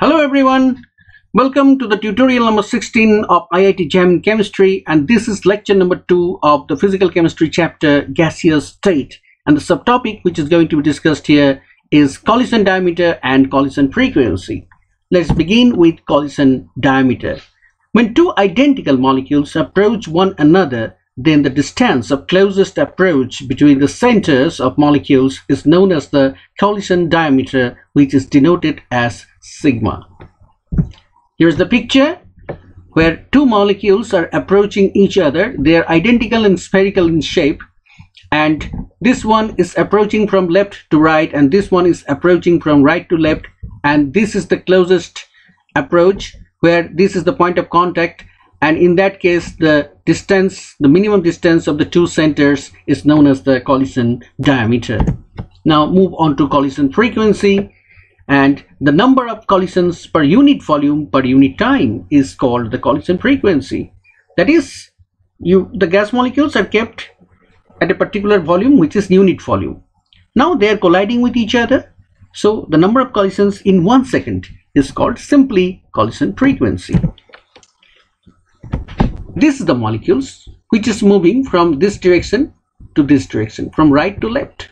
Hello everyone. Welcome to the tutorial number 16 of IIT JAM Chemistry and this is lecture number 2 of the physical chemistry chapter gaseous state and the subtopic which is going to be discussed here is collision diameter and collision frequency. Let's begin with collision diameter. When two identical molecules approach one another then the distance of closest approach between the centers of molecules is known as the collision diameter which is denoted as sigma. Here's the picture where two molecules are approaching each other. They are identical and spherical in shape and this one is approaching from left to right and this one is approaching from right to left and this is the closest approach where this is the point of contact and in that case the distance the minimum distance of the two centers is known as the collision diameter. Now move on to collision frequency. And the number of collisions per unit volume per unit time is called the collision frequency. That is you the gas molecules are kept at a particular volume which is unit volume. Now they are colliding with each other. So the number of collisions in one second is called simply collision frequency this is the molecules which is moving from this direction to this direction from right to left.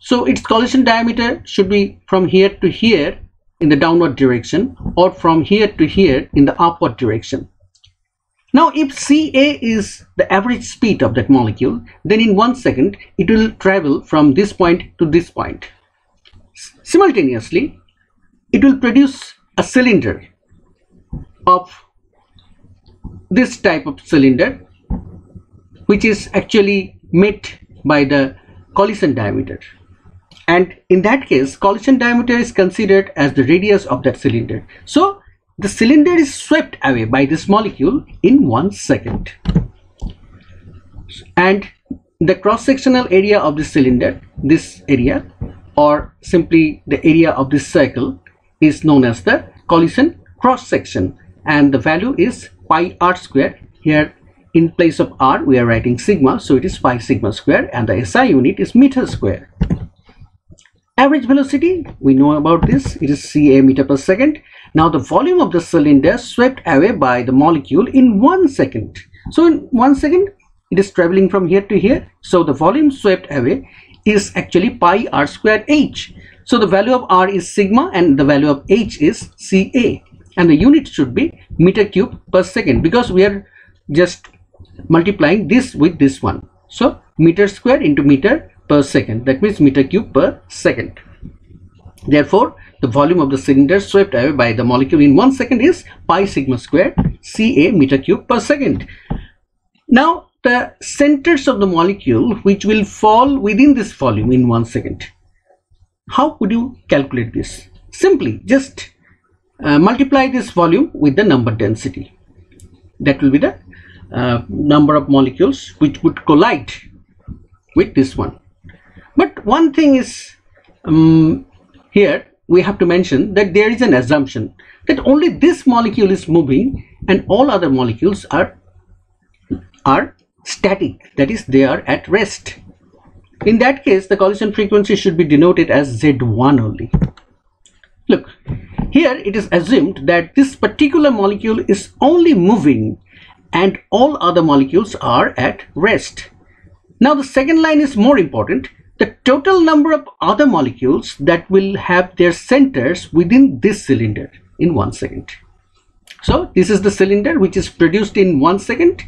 So its collision diameter should be from here to here in the downward direction or from here to here in the upward direction. Now if ca is the average speed of that molecule then in one second it will travel from this point to this point. Simultaneously it will produce a cylinder of this type of cylinder which is actually made by the collision diameter. And in that case collision diameter is considered as the radius of that cylinder. So the cylinder is swept away by this molecule in one second. And the cross-sectional area of the cylinder this area or simply the area of this circle is known as the collision cross section and the value is pi r square. Here in place of r we are writing sigma so it is pi sigma square and the SI unit is meter square. Average velocity we know about this. It is ca meter per second. Now the volume of the cylinder swept away by the molecule in one second. So in one second it is traveling from here to here. So the volume swept away is actually pi r squared h. So the value of r is sigma and the value of h is ca and the unit should be meter cube per second because we are just multiplying this with this one. So meter square into meter per second. That means meter cube per second. Therefore the volume of the cylinder swept away by the molecule in one second is pi sigma square ca meter cube per second. Now the centers of the molecule which will fall within this volume in one second. How could you calculate this? Simply just uh, multiply this volume with the number density. That will be the uh, number of molecules which would collide with this one. But one thing is um, here we have to mention that there is an assumption that only this molecule is moving and all other molecules are are static. That is they are at rest. In that case the collision frequency should be denoted as z1 only. Look here it is assumed that this particular molecule is only moving and all other molecules are at rest. Now the second line is more important. The total number of other molecules that will have their centers within this cylinder in one second. So this is the cylinder which is produced in one second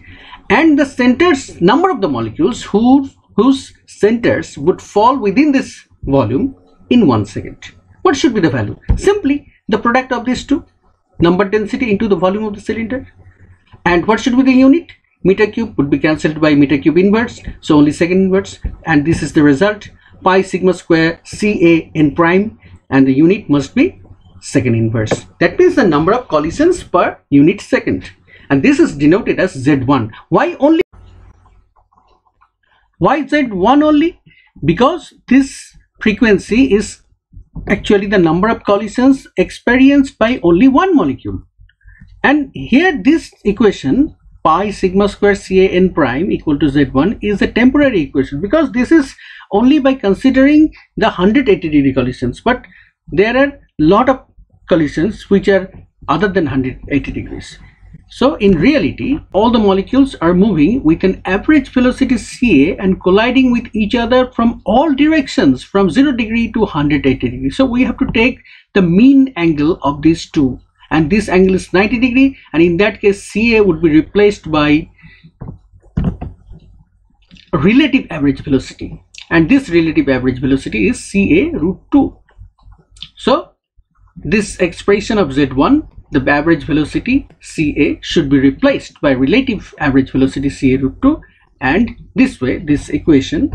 and the centers number of the molecules who, whose centers would fall within this volume in one second. What should be the value? Simply the product of these two number density into the volume of the cylinder and what should be the unit? Meter cube would be cancelled by meter cube inverse so only second inverse and this is the result pi sigma square ca n prime and the unit must be second inverse. That means the number of collisions per unit second and this is denoted as z1 why only why z1 only? Because this frequency is actually the number of collisions experienced by only one molecule and here this equation pi sigma square ca n prime equal to z1 is a temporary equation because this is only by considering the 180 degree collisions but there are lot of collisions which are other than 180 degrees. So in reality, all the molecules are moving with an average velocity ca and colliding with each other from all directions from 0 degree to 180 degree. So we have to take the mean angle of these two and this angle is 90 degree and in that case ca would be replaced by relative average velocity and this relative average velocity is ca root 2. So this expression of z1 the average velocity ca should be replaced by relative average velocity ca root 2 and this way this equation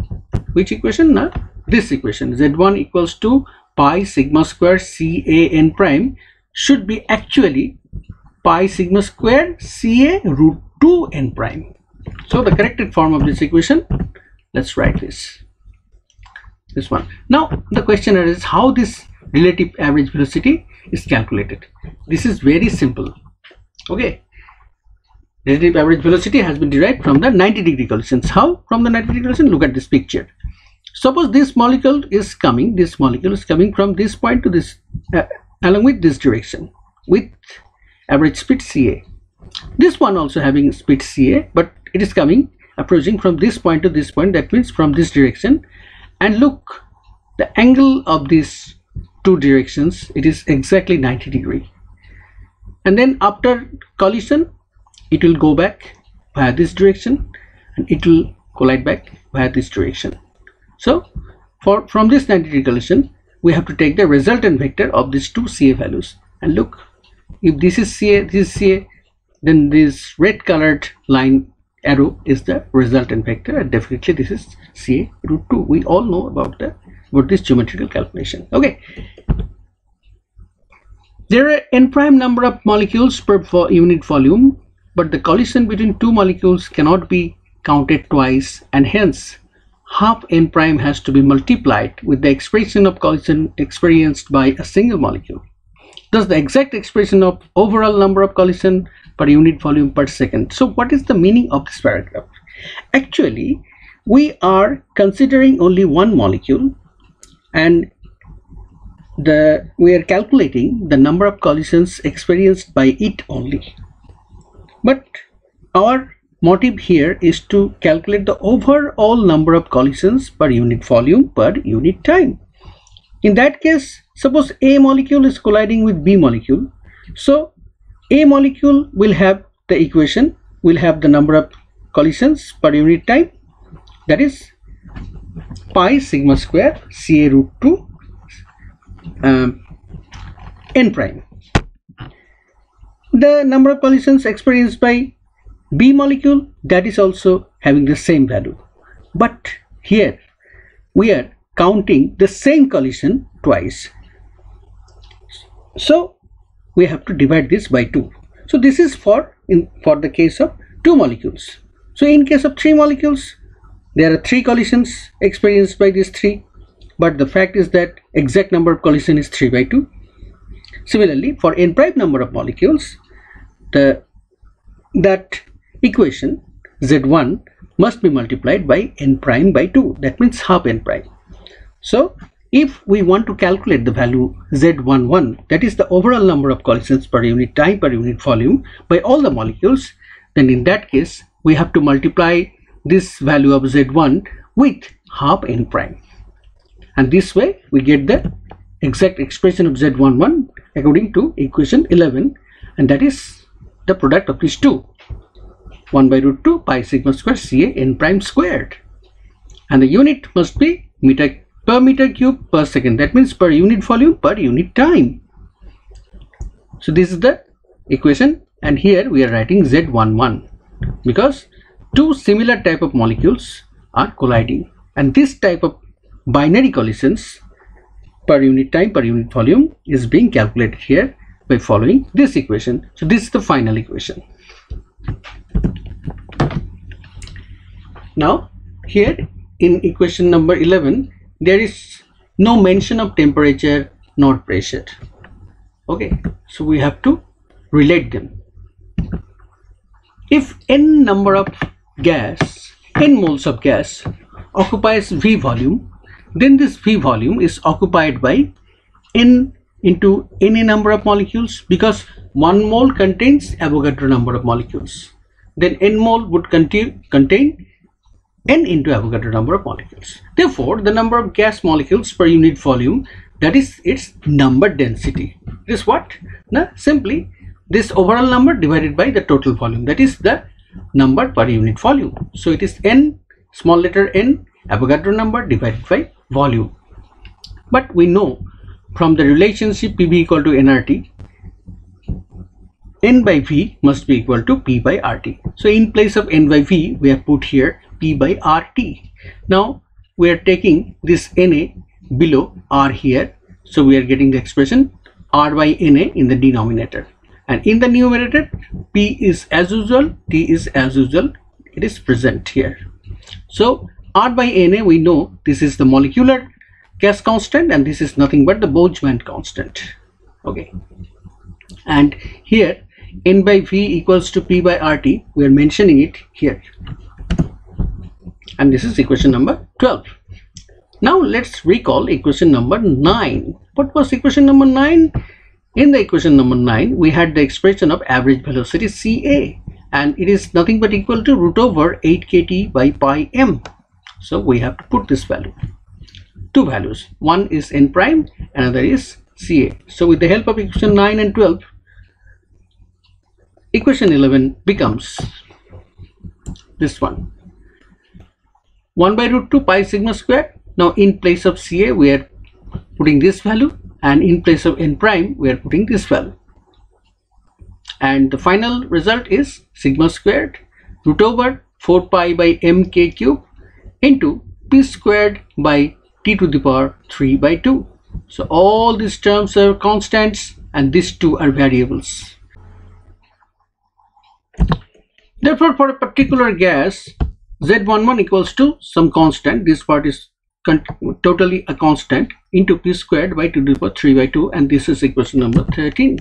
which equation now? This equation z1 equals to pi sigma square ca n prime should be actually pi sigma square ca root 2 n prime. So the corrected form of this equation let's write this this one. Now the question is how this relative average velocity is calculated this is very simple. Okay. Relative average velocity has been derived from the 90 degree collisions. How? From the 90 degree collision? Look at this picture. Suppose this molecule is coming this molecule is coming from this point to this uh, along with this direction with average speed ca this one also having speed ca but it is coming approaching from this point to this point that means from this direction. And look the angle of these two directions it is exactly 90 degree and then after collision it will go back via this direction and it will collide back via this direction. So for from this 90 degree collision we have to take the resultant vector of these two ca values. And look if this is ca this is ca then this red colored line arrow is the resultant vector and definitely this is ca root 2 we all know about the about this geometrical calculation. Okay there are n prime number of molecules per unit volume but the collision between two molecules cannot be counted twice and hence half n prime has to be multiplied with the expression of collision experienced by a single molecule. Thus the exact expression of overall number of collision per unit volume per second. So what is the meaning of this paragraph? Actually we are considering only one molecule and the we are calculating the number of collisions experienced by it only. But our motive here is to calculate the overall number of collisions per unit volume per unit time. In that case suppose a molecule is colliding with b molecule. So a molecule will have the equation will have the number of collisions per unit time. That is pi sigma square ca root 2 um, n prime. The number of collisions experienced by b molecule that is also having the same value. But here we are counting the same collision twice. So we have to divide this by 2 so this is for in for the case of two molecules. So in case of three molecules there are three collisions experienced by these three, but the fact is that exact number of collision is 3 by 2. Similarly, for n prime number of molecules, the that equation z1 must be multiplied by n prime by 2. That means half n prime. So, if we want to calculate the value z11, that is the overall number of collisions per unit time per unit volume by all the molecules, then in that case, we have to multiply this value of z1 with half n prime and this way we get the exact expression of z11 according to equation 11 and that is the product of these two. 1 by root 2 pi sigma square ca n prime squared. And the unit must be meter per meter cube per second. That means per unit volume per unit time. So this is the equation. And here we are writing z11 because two similar type of molecules are colliding. And this type of binary collisions per unit time per unit volume is being calculated here by following this equation. So this is the final equation. Now here in equation number 11 there is no mention of temperature nor pressure. Okay so we have to relate them. If n number of gas, n moles of gas occupies V volume, then this V volume is occupied by n into any number of molecules because one mole contains Avogadro number of molecules. Then n mole would contain, contain n into Avogadro number of molecules. Therefore, the number of gas molecules per unit volume that is its number density. This what? Now, simply this overall number divided by the total volume that is the number per unit volume. So it is n small letter n Avogadro number divided by volume. But we know from the relationship PV equal to nRT n by v must be equal to p by rt so in place of n by v we have put here p by rt now we are taking this na below r here. So we are getting the expression r by na in the denominator. And in the numerator p is as usual t is as usual. It is present here. So r by na we know this is the molecular gas constant and this is nothing but the Boltzmann constant. Okay. And here n by v equals to p by rt we are mentioning it here. And this is equation number 12 now let's recall equation number 9 what was equation number 9 in the equation number 9 we had the expression of average velocity ca and it is nothing but equal to root over 8 kt by pi m so we have to put this value. Two values. One is n prime another is ca so with the help of equation 9 and 12 equation 11 becomes this one. 1 by root 2 pi sigma square. Now in place of ca we are putting this value and in place of n prime we are putting this value. And the final result is sigma squared root over 4 pi by mk cube into p squared by t to the power 3 by 2 so all these terms are constants and these two are variables. Therefore for a particular gas z11 equals to some constant. This part is totally a constant into p squared by 2 to the power 3 by 2 and this is equation number 13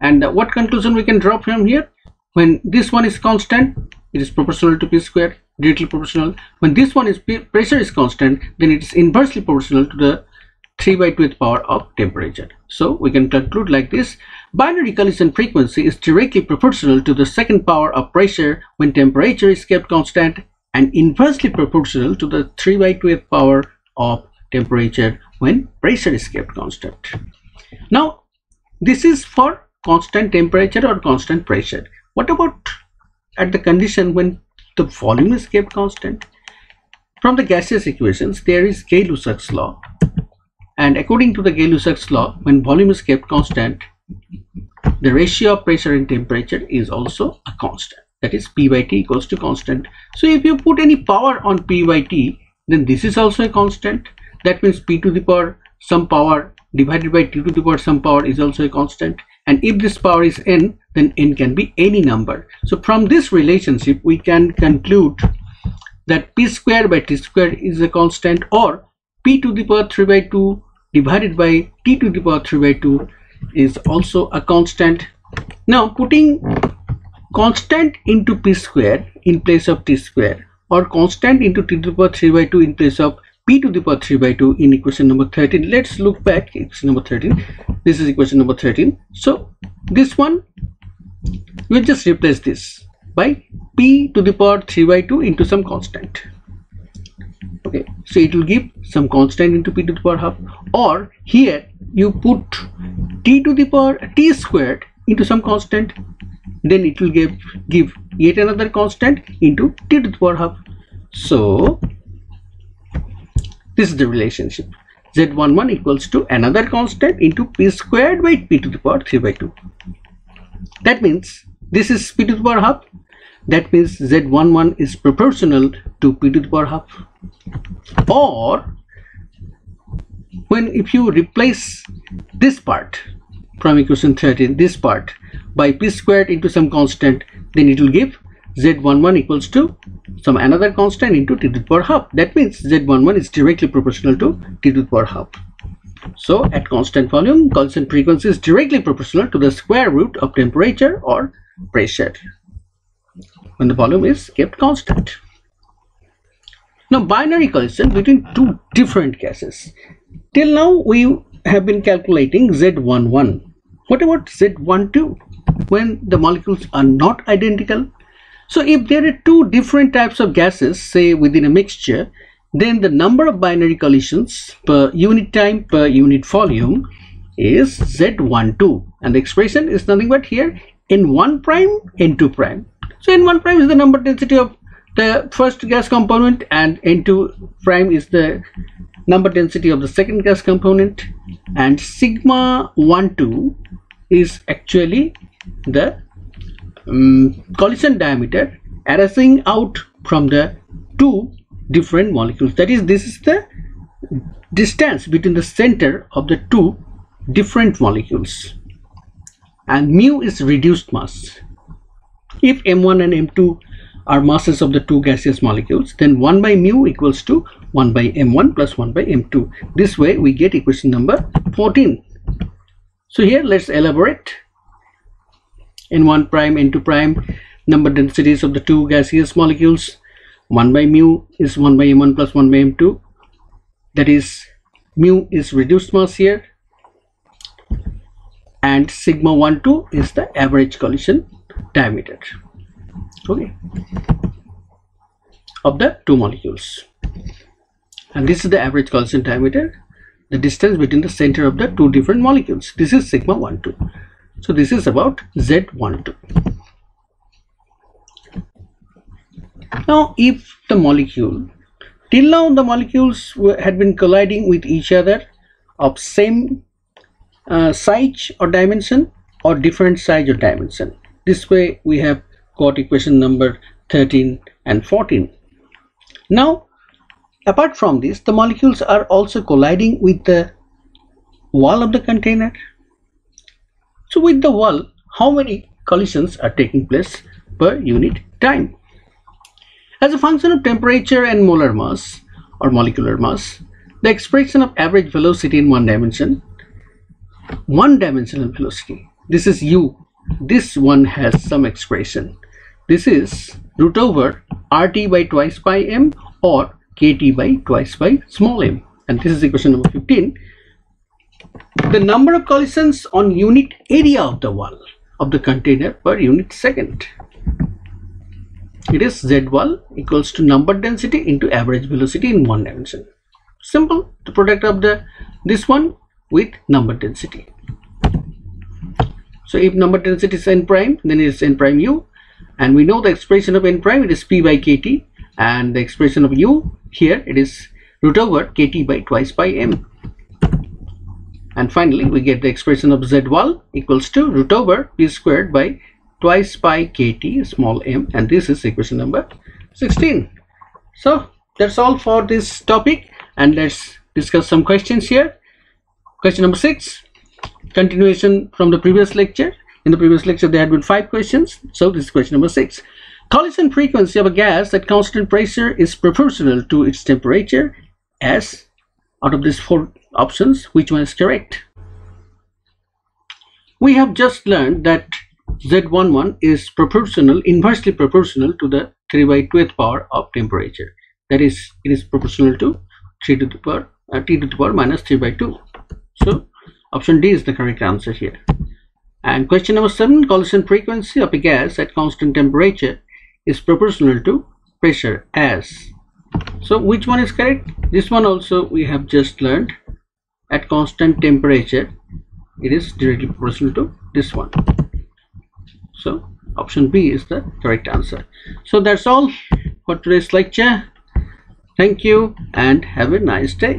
and uh, what conclusion we can draw from here? When this one is constant it is proportional to p squared directly proportional. When this one is pressure is constant then it is inversely proportional to the 3 by 2th power of temperature. So we can conclude like this. Binary collision frequency is directly proportional to the second power of pressure when temperature is kept constant and inversely proportional to the 3 by 2th power of temperature when pressure is kept constant. Now this is for constant temperature or constant pressure. What about at the condition when the volume is kept constant. From the gaseous equations, there is Gay-Lussac's law. And according to the Gay-Lussac's law, when volume is kept constant, the ratio of pressure and temperature is also a constant. That is P by T equals to constant. So if you put any power on P by T, then this is also a constant. That means P to the power some power divided by T to the power some power is also a constant and if this power is n then n can be any number. So from this relationship we can conclude that p square by t square is a constant or p to the power 3 by 2 divided by t to the power 3 by 2 is also a constant. Now putting constant into p square in place of t square or constant into t to the power 3 by 2 in place of p to the power 3 by 2 in equation number 13 let's look back equation number 13 this is equation number 13 so this one we'll just replace this by p to the power 3 by 2 into some constant okay so it will give some constant into p to the power half or here you put t to the power t squared into some constant then it will give give yet another constant into t to the power half so this is the relationship. Z11 equals to another constant into p squared by p to the power 3 by 2. That means this is p to the power half. That means Z11 is proportional to p to the power half. Or when if you replace this part from equation 13, this part by p squared into some constant, then it will give z11 equals to some another constant into t to the power half that means z11 is directly proportional to t to the power half so at constant volume constant frequency is directly proportional to the square root of temperature or pressure when the volume is kept constant now binary collision between two different gases till now we have been calculating Z11. What about Z12 when the molecules are not identical? So if there are two different types of gases, say within a mixture, then the number of binary collisions per unit time per unit volume is Z12 and the expression is nothing but here N1 prime N2 prime. So N1 prime is the number density of the first gas component and N2 prime is the number density of the second gas component. And sigma 1 2 is actually the um, collision diameter arising out from the two different molecules. That is this is the distance between the center of the two different molecules and mu is reduced mass. If m1 and m2 are masses of the two gaseous molecules then 1 by mu equals to 1 by m1 plus 1 by m2 this way we get equation number 14 so here let's elaborate. N1 prime n2 prime number densities of the two gaseous molecules. 1 by mu is 1 by m1 plus 1 by m2 that is mu is reduced mass here and sigma 1 2 is the average collision diameter. Okay. Of the two molecules. And this is the average collision diameter the distance between the center of the two different molecules. This is sigma 1 2 so this is about z 1 2 now if the molecule till now the molecules were, had been colliding with each other of same uh, size or dimension or different size or dimension. This way we have got equation number 13 and 14 now apart from this the molecules are also colliding with the wall of the container. So with the wall how many collisions are taking place per unit time? As a function of temperature and molar mass or molecular mass, the expression of average velocity in one dimension, one dimensional velocity, this is u, this one has some expression. This is root over rt by twice by m or kt by twice by small m. And this is equation number 15. The number of collisions on unit area of the wall of the container per unit second. It is z wall equals to number density into average velocity in one dimension. Simple. The product of the this one with number density. So if number density is n prime then it is n prime u. And we know the expression of n prime it is p by kt and the expression of u here it is root over kt by twice by m. And finally we get the expression of z wall equals to root over p squared by twice pi kt small m. And this is equation number 16 so that's all for this topic. And let's discuss some questions here question number six. Continuation from the previous lecture. In the previous lecture there had been five questions. So this is question number six. Collision frequency of a gas at constant pressure is proportional to its temperature. As out of these four options which one is correct? We have just learned that Z11 is proportional, inversely proportional to the 3 by 2th power of temperature. That is, it is proportional to 3 to the power, uh, t to the power minus 3 by 2. So, option D is the correct answer here. And question number 7, collision frequency of a gas at constant temperature is proportional to pressure as. So, which one is correct? This one also we have just learned at constant temperature it is directly proportional to this one so option b is the correct answer so that's all for today's lecture thank you and have a nice day